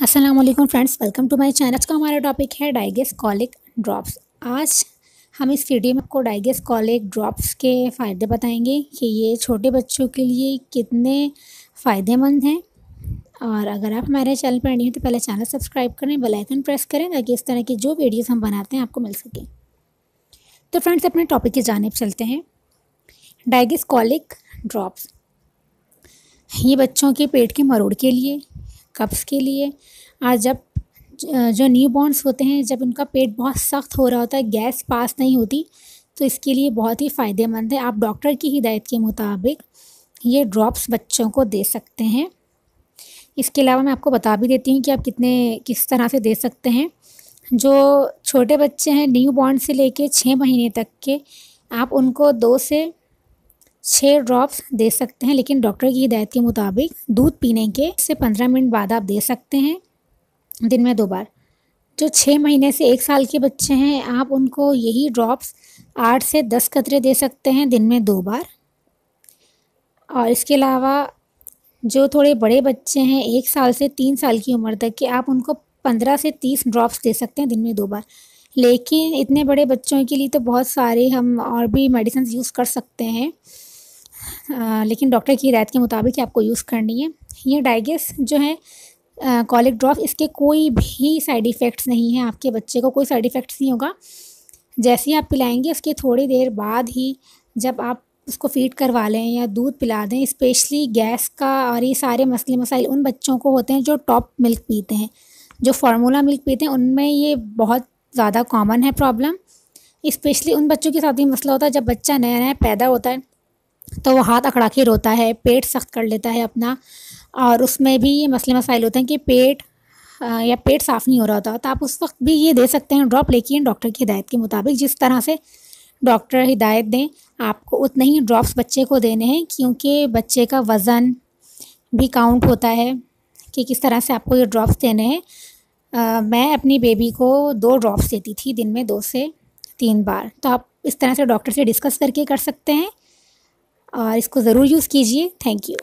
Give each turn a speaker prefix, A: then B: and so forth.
A: वालेकुम friends welcome to my channel का हमारा टॉपिक है डाइगेस कॉलिक ड्रॉप्स आज हम इस वीडियो में आपको डाइगेस कॉलिक ड्रॉप्स के फ़ायदे बताएँगे कि ये छोटे बच्चों के लिए कितने फ़ायदेमंद हैं। और अगर आप हमारे चैनल पर नहीं हैं तो पहले चैनल सब्सक्राइब करें बेल आइकन प्रेस करें, ताकि इस तरह की जो वीडियोज़ हम बनाते हैं, आपको मिल सकें। तो फ्रेंड्स अपने टॉपिक की जानब चलते हैं। डाइगेस कॉलिक ड्रॉप्स ये बच्चों के पेट के मरोड़ के लिए कब्ज़ के लिए। और जब जो न्यू बॉर्न्स होते हैं, जब उनका पेट बहुत सख्त हो रहा होता है, गैस पास नहीं होती तो इसके लिए बहुत ही फ़ायदेमंद है। आप डॉक्टर की हिदायत के मुताबिक ये ड्रॉप्स बच्चों को दे सकते हैं। इसके अलावा मैं आपको बता भी देती हूँ कि आप कितने, किस तरह से दे सकते हैं। जो छोटे बच्चे हैं न्यू बॉर्न से लेके छः महीने तक के, आप उनको दो से छः ड्रॉप्स दे सकते हैं, लेकिन डॉक्टर की हिदायत के मुताबिक दूध पीने के से पंद्रह मिनट बाद आप दे सकते हैं, दिन में दो बार। जो छः महीने से एक साल के बच्चे हैं, आप उनको यही ड्रॉप्स आठ से दस कतरे दे सकते हैं, दिन में दो बार। और इसके अलावा जो थोड़े बड़े बच्चे हैं, एक साल से तीन साल की उम्र तक के, आप उनको पंद्रह से तीस ड्रॉप्स दे सकते हैं, दिन में दो बार। लेकिन इतने बड़े बच्चों के लिए तो बहुत सारे हम और भी मेडिसिन यूज़ कर सकते हैं। लेकिन डॉक्टर की हिदायत के मुताबिक आपको यूज़ करनी है। ये डाइगेस जो है कॉलिक ड्रॉप इसके कोई भी साइड इफ़ेक्ट्स नहीं है। आपके बच्चे को कोई साइड इफ़ेक्ट्स नहीं होगा। जैसे ही आप पिलाएँगे, उसके थोड़ी देर बाद ही जब आप उसको फ़ीड करवा लें या दूध पिला दें, स्पेशली गैस का और ये सारे मसले मसाइल उन बच्चों को होते हैं जो टॉप मिल्क पीते हैं। जो फार्मूला मिल्क पीते हैं, उनमें ये बहुत ज़्यादा कॉमन है प्रॉब्लम। स्पेशली उन बच्चों के साथ भी मसला होता है, जब बच्चा नया नया पैदा होता है तो वो हाथ अकड़ा के रोता है, पेट सख्त कर लेता है अपना। और उसमें भी ये मसले मसाइल होते हैं कि पेट या पेट साफ़ नहीं हो रहा होता। तो आप उस वक्त भी ये दे सकते हैं, ड्रॉप लेके डॉक्टर की हिदायत के मुताबिक, जिस तरह से डॉक्टर हिदायत दें। आपको उतने ही ड्रॉप्स बच्चे को देने हैं, क्योंकि बच्चे का वज़न भी काउंट होता है कि किस तरह से आपको ये ड्रॉप्स देने हैं। मैं अपनी बेबी को दो ड्रॉप्स देती थी दिन में दो से तीन बार। तो आप इस तरह से डॉक्टर से डिस्कस करके कर सकते हैं। और इसको ज़रूर यूज़ कीजिए। Thank you.